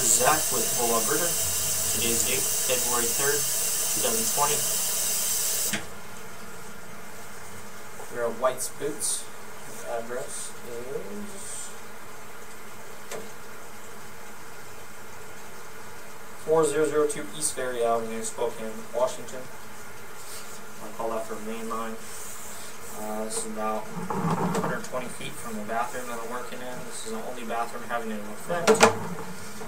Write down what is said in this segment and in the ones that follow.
is Zach with Bulldog Rooter. Today's date, February 3rd, 2020. We're at White's Boots. Address is 4002 East Ferry Avenue, Spokane, Washington. I call that for main line. Uh, this is about 120 feet from the bathroom that I'm working in. This is the only bathroom having an effect.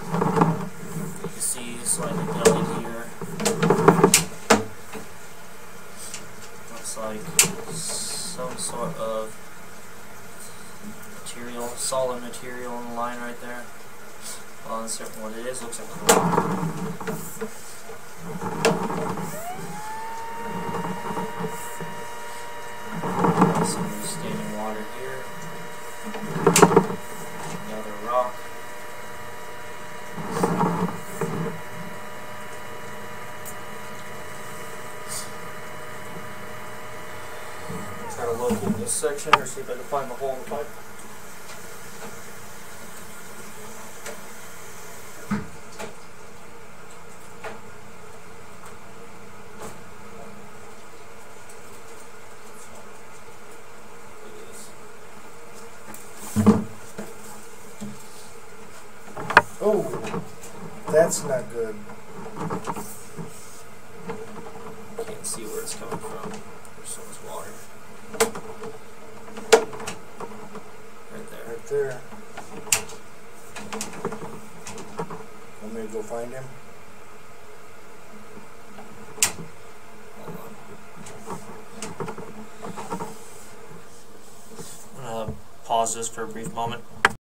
You can see slightly bellied here. Looks like some sort of material, solid material in the line right there. Well, uncertain what it is. Looks like. Some standing water here. Another rock. Try to locate this section or see if I can find the hole in the pipe. Oh, that's not good. Can't see where it's coming from. There's so much water. Right there. Right there. Want me to go find him? Hold on. I'm gonna pause this for a brief moment.